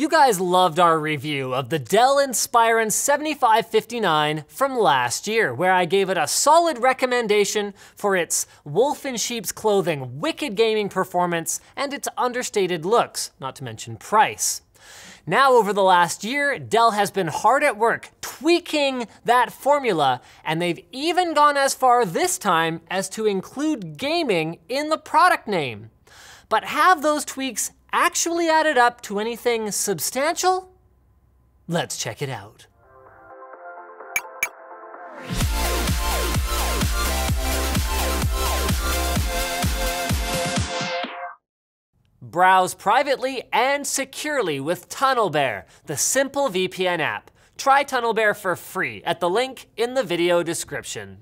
You guys loved our review of the Dell Inspiron 7559 from last year, where I gave it a solid recommendation for its wolf in sheep's clothing, wicked gaming performance, and its understated looks, not to mention price. Now, over the last year, Dell has been hard at work tweaking that formula, and they've even gone as far this time as to include gaming in the product name. But have those tweaks actually added up to anything substantial? Let's check it out. Browse privately and securely with TunnelBear, the simple VPN app. Try TunnelBear for free at the link in the video description.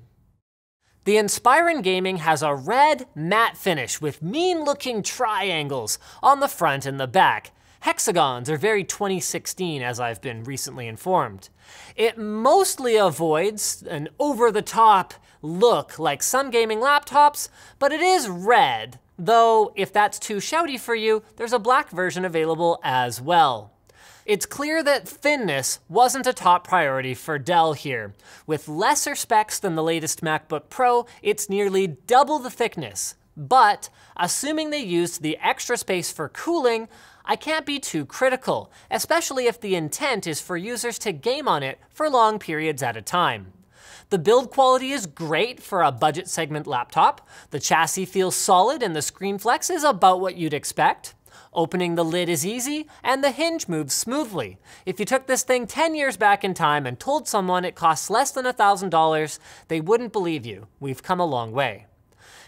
The Inspiron Gaming has a red matte finish with mean looking triangles on the front and the back. Hexagons are very 2016 as I've been recently informed. It mostly avoids an over the top look like some gaming laptops, but it is red, though if that's too shouty for you, there's a black version available as well. It's clear that thinness wasn't a top priority for Dell here. With lesser specs than the latest MacBook Pro, it's nearly double the thickness. But, assuming they used the extra space for cooling, I can't be too critical, especially if the intent is for users to game on it for long periods at a time. The build quality is great for a budget segment laptop. The chassis feels solid and the screen flex is about what you'd expect. Opening the lid is easy, and the hinge moves smoothly. If you took this thing 10 years back in time and told someone it costs less than $1,000, they wouldn't believe you. We've come a long way.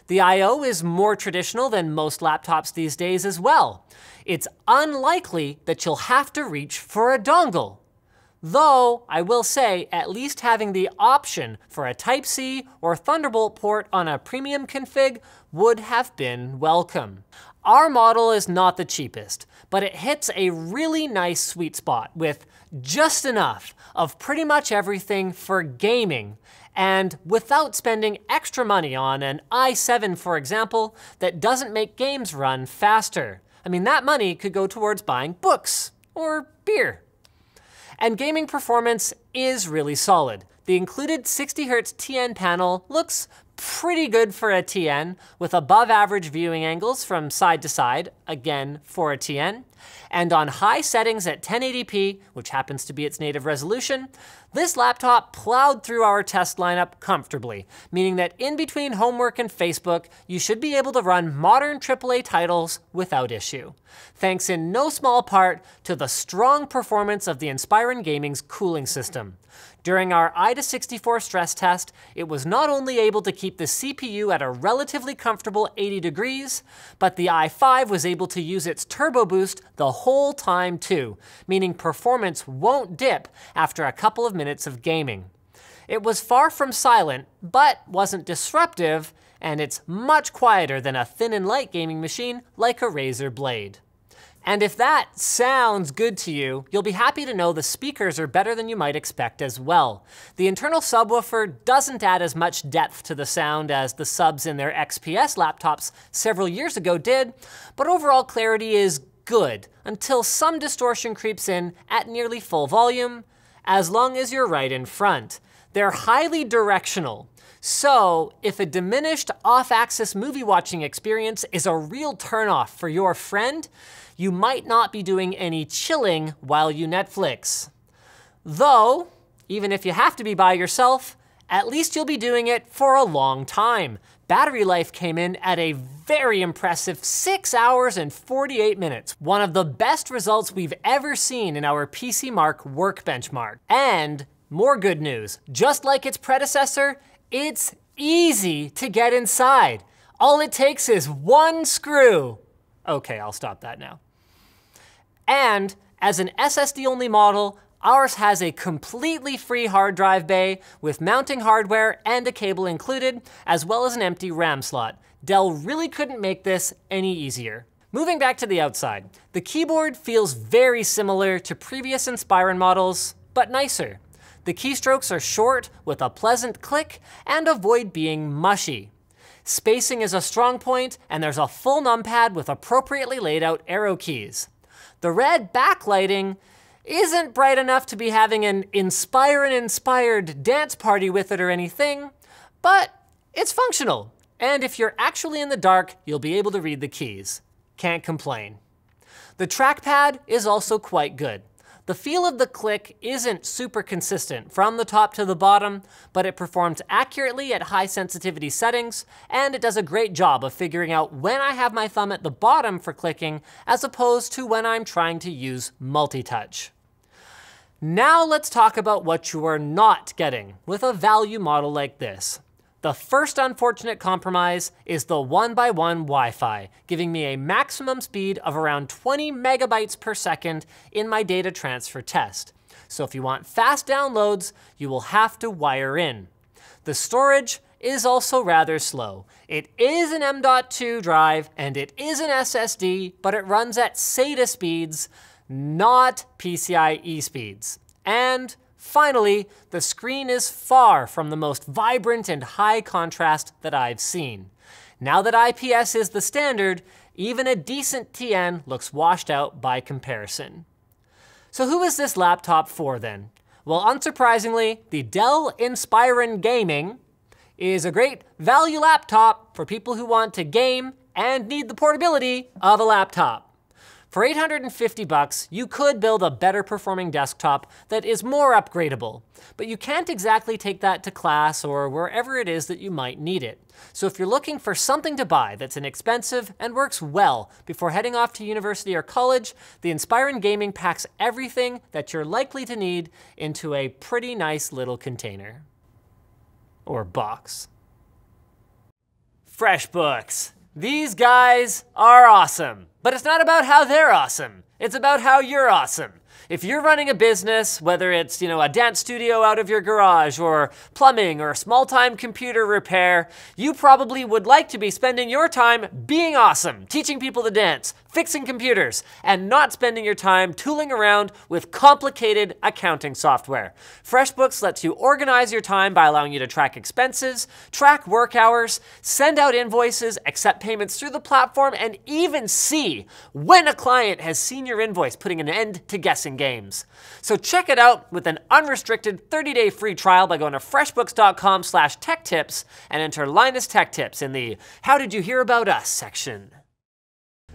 The I.O. is more traditional than most laptops these days as well. It's unlikely that you'll have to reach for a dongle. Though, I will say, at least having the option for a Type-C or Thunderbolt port on a premium config would have been welcome. Our model is not the cheapest, but it hits a really nice sweet spot with just enough of pretty much everything for gaming and without spending extra money on an i7, for example, that doesn't make games run faster. I mean, that money could go towards buying books or beer. And gaming performance is really solid. The included 60Hz TN panel looks pretty good for a TN, with above average viewing angles from side to side, again for a TN. And on high settings at 1080p, which happens to be its native resolution, this laptop plowed through our test lineup comfortably, meaning that in between homework and Facebook, you should be able to run modern AAA titles without issue. Thanks in no small part to the strong performance of the Inspiron Gaming's cooling system. During our AIDA64 stress test, it was not only able to keep the CPU at a relatively comfortable 80 degrees, but the i5 was able to use its turbo boost the whole time too, meaning performance won't dip after a couple of minutes of gaming. It was far from silent, but wasn't disruptive, and it's much quieter than a thin and light gaming machine like a Razer Blade. And if that sounds good to you, you'll be happy to know the speakers are better than you might expect as well. The internal subwoofer doesn't add as much depth to the sound as the subs in their XPS laptops several years ago did, but overall clarity is good until some distortion creeps in at nearly full volume, as long as you're right in front. They're highly directional, so, if a diminished off-axis movie watching experience is a real turnoff for your friend, you might not be doing any chilling while you Netflix. Though, even if you have to be by yourself, at least you'll be doing it for a long time. Battery life came in at a very impressive 6 hours and 48 minutes, one of the best results we've ever seen in our PCMark work benchmark. And more good news, just like its predecessor, it's easy to get inside. All it takes is one screw. Okay, I'll stop that now. And as an SSD only model, ours has a completely free hard drive bay with mounting hardware and a cable included, as well as an empty RAM slot. Dell really couldn't make this any easier. Moving back to the outside, the keyboard feels very similar to previous Inspiron models, but nicer. The keystrokes are short with a pleasant click and avoid being mushy. Spacing is a strong point, and there's a full numpad with appropriately laid out arrow keys. The red backlighting isn't bright enough to be having an Inspiron inspired dance party with it or anything, but it's functional. And if you're actually in the dark, you'll be able to read the keys. Can't complain. The trackpad is also quite good. The feel of the click isn't super consistent from the top to the bottom, but it performs accurately at high sensitivity settings, and it does a great job of figuring out when I have my thumb at the bottom for clicking, as opposed to when I'm trying to use multi-touch. Now let's talk about what you are not getting with a value model like this. The first unfortunate compromise is the one by one Wi-Fi, giving me a maximum speed of around 20 megabytes per second in my data transfer test. So if you want fast downloads, you will have to wire in. The storage is also rather slow. It is an M.2 drive and it is an SSD, but it runs at SATA speeds, not PCIe speeds. And Finally, the screen is far from the most vibrant and high contrast that I've seen. Now that IPS is the standard, even a decent TN looks washed out by comparison. So who is this laptop for then? Well, unsurprisingly, the Dell Inspiron Gaming is a great value laptop for people who want to game and need the portability of a laptop. For 850 bucks, you could build a better performing desktop that is more upgradable, but you can't exactly take that to class or wherever it is that you might need it. So if you're looking for something to buy that's inexpensive and works well before heading off to university or college, the Inspiron Gaming packs everything that you're likely to need into a pretty nice little container. Or box. FreshBooks. These guys are awesome. But it's not about how they're awesome. It's about how you're awesome. If you're running a business, whether it's, you know, a dance studio out of your garage or plumbing or small-time computer repair, you probably would like to be spending your time being awesome, teaching people to dance, fixing computers, and not spending your time tooling around with complicated accounting software. FreshBooks lets you organize your time by allowing you to track expenses, track work hours, send out invoices, accept payments through the platform, and even see when a client has seen your invoice, putting an end to guessing games. So check it out with an unrestricted 30-day free trial by going to freshbooks.com slash tech tips and enter Linus Tech Tips in the How Did You Hear About Us section.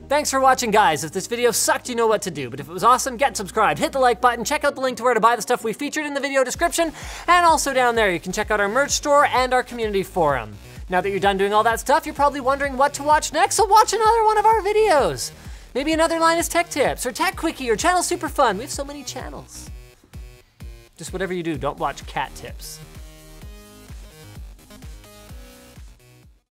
Thanks for watching, guys. If this video sucked, you know what to do. But if it was awesome, get subscribed, hit the like button, check out the link to where to buy the stuff we featured in the video description, and also down there you can check out our merch store and our community forum. Now that you're done doing all that stuff, you're probably wondering what to watch next, so watch another one of our videos. Maybe another Linus Tech Tips, or Tech Quickie, or Channel Super Fun. We have so many channels. Just whatever you do, don't watch cat tips.